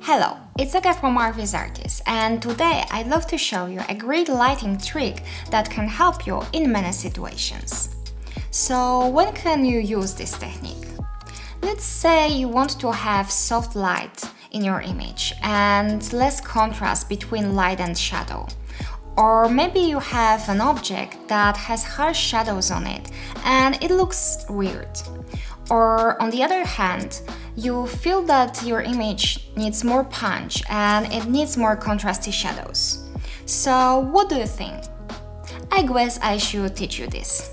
Hello, it's Aga from Arch Viz Artist and today I'd love to show you a great lighting trick that can help you in many situations. So when can you use this technique? Let's say you want to have soft light in your image and less contrast between light and shadow. Or maybe you have an object that has harsh shadows on it and it looks weird. Or on the other hand, you feel that your image needs more punch and it needs more contrasty shadows. So what do you think? I guess I should teach you this.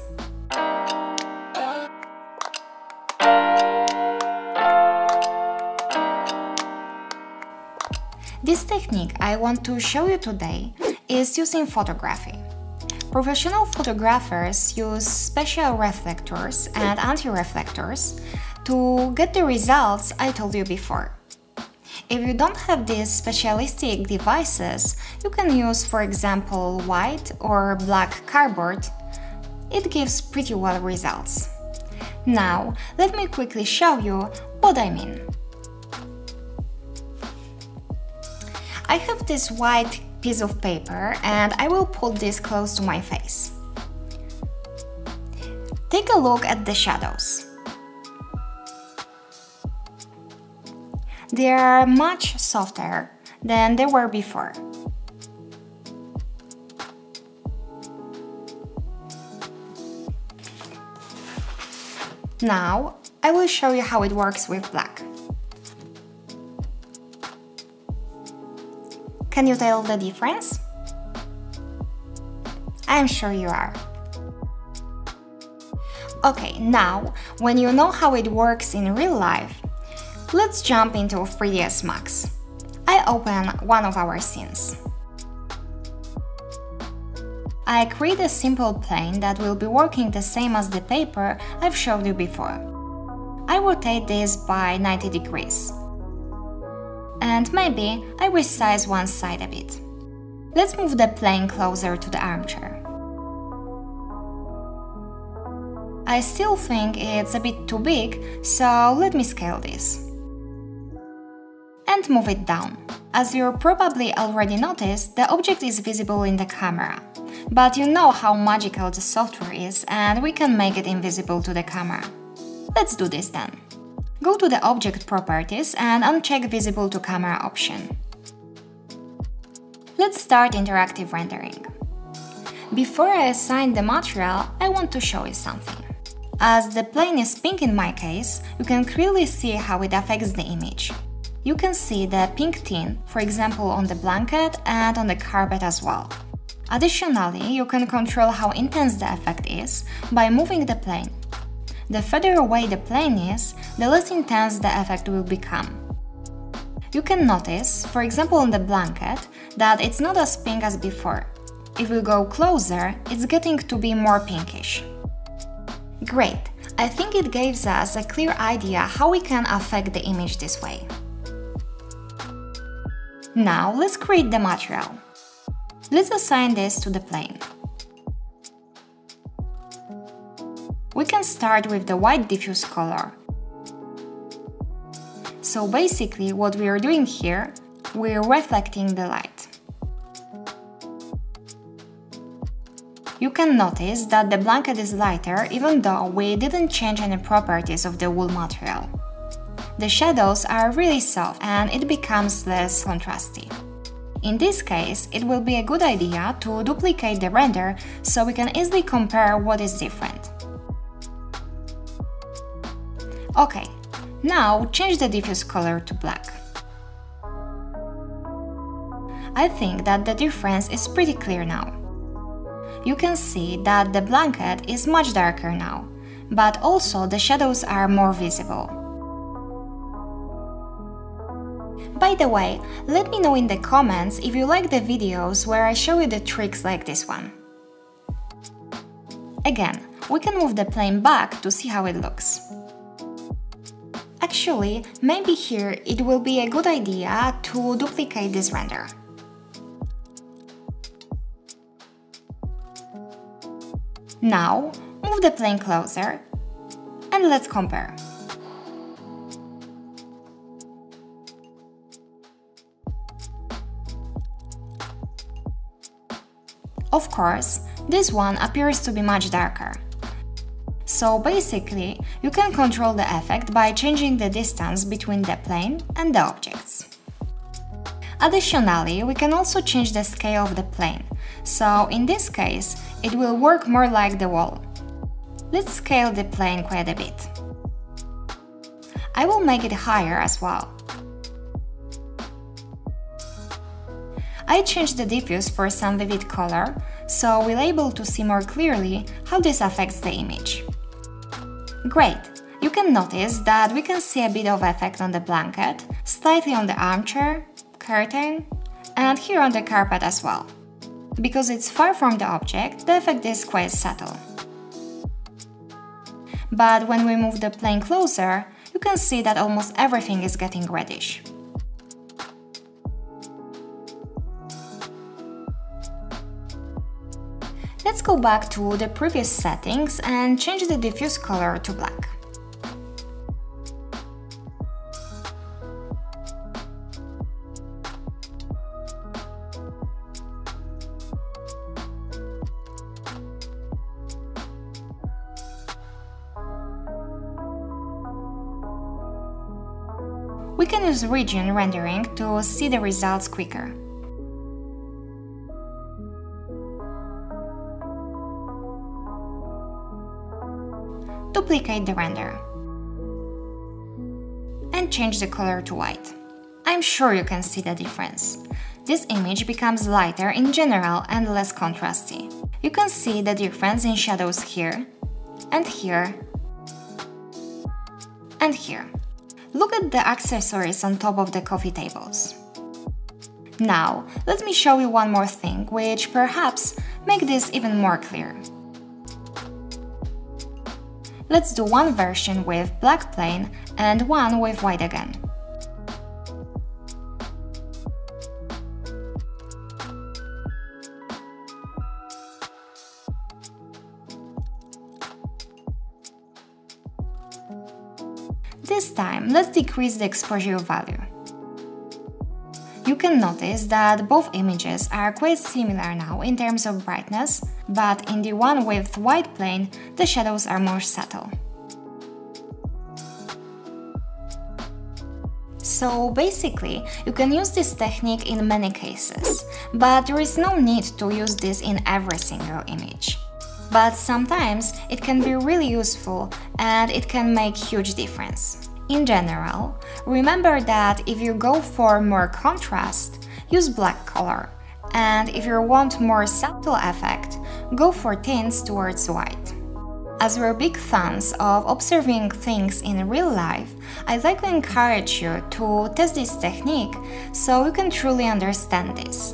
This technique I want to show you today is using photography. Professional photographers use special reflectors and anti-reflectors to get the results I told you before. If you don't have these specialistic devices, you can use, for example, white or black cardboard. It gives pretty well results. Now, let me quickly show you what I mean. I have this white piece of paper and I will put this close to my face. Take a look at the shadows. They are much softer than they were before. Now, I will show you how it works with black. Can you tell the difference? I'm sure you are. Okay, now, when you know how it works in real life, let's jump into 3ds Max. I open one of our scenes. I create a simple plane that will be working the same as the paper I've showed you before. I rotate this by 90 degrees and maybe I resize one side a bit. Let's move the plane closer to the armchair. I still think it's a bit too big, so let me scale this. And move it down. As you probably already noticed, the object is visible in the camera. But you know how magical the software is and we can make it invisible to the camera. Let's do this then. Go to the Object Properties and uncheck Visible to Camera option. Let's start interactive rendering. Before I assign the material, I want to show you something. As the plane is pink in my case, you can clearly see how it affects the image. You can see the pink tint, for example on the blanket and on the carpet as well. Additionally, you can control how intense the effect is by moving the plane. The further away the plane is, the less intense the effect will become. You can notice, for example on the blanket, that it's not as pink as before. If we go closer, it's getting to be more pinkish. Great, I think it gives us a clear idea how we can affect the image this way. Now let's create the material. Let's assign this to the plane. We can start with the white diffuse color. So basically what we are doing here, we're reflecting the light. You can notice that the blanket is lighter even though we didn't change any properties of the wool material. The shadows are really soft and it becomes less contrasty. In this case, it will be a good idea to duplicate the render so we can easily compare what is different. Ok, now change the diffuse color to black. I think that the difference is pretty clear now. You can see that the blanket is much darker now, but also the shadows are more visible. By the way, let me know in the comments if you like the videos where I show you the tricks like this one. Again, we can move the plane back to see how it looks. Actually, maybe here it will be a good idea to duplicate this render. Now, move the plane closer and let's compare. Of course, this one appears to be much darker. So basically, you can control the effect by changing the distance between the plane and the objects. Additionally, we can also change the scale of the plane, so in this case, it will work more like the wall. Let's scale the plane quite a bit. I will make it higher as well. I changed the diffuse for some vivid color, so we'll able to see more clearly how this affects the image. Great! You can notice that we can see a bit of effect on the blanket, slightly on the armchair, curtain, and here on the carpet as well. Because it's far from the object, the effect is quite subtle. But when we move the plane closer, you can see that almost everything is getting reddish. Let's go back to the previous settings and change the diffuse color to black. We can use region rendering to see the results quicker. Duplicate the render and change the color to white. I'm sure you can see the difference. This image becomes lighter in general and less contrasty. You can see the difference in shadows here, and here, and here. Look at the accessories on top of the coffee tables. Now, let me show you one more thing, which perhaps make this even more clear. Let's do one version with black plane and one with white again. This time, let's decrease the exposure value. You can notice that both images are quite similar now in terms of brightness, but in the one with white plane, the shadows are more subtle. So basically, you can use this technique in many cases, but there is no need to use this in every single image. But sometimes it can be really useful and it can make huge difference. In general, remember that if you go for more contrast, use black color, and if you want more subtle effect, go for tints towards white. As we're big fans of observing things in real life, I'd like to encourage you to test this technique so you can truly understand this.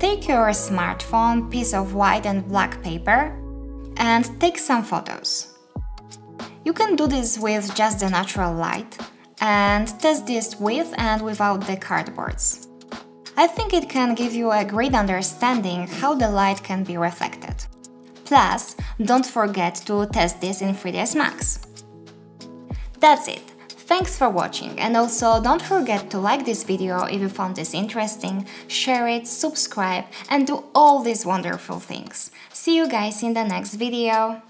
Take your smartphone, piece of white and black paper, and take some photos. You can do this with just the natural light and test this with and without the cardboards. I think it can give you a great understanding how the light can be reflected. Plus, don't forget to test this in 3ds Max. That's it. Thanks for watching and also don't forget to like this video if you found this interesting, share it, subscribe and do all these wonderful things. See you guys in the next video.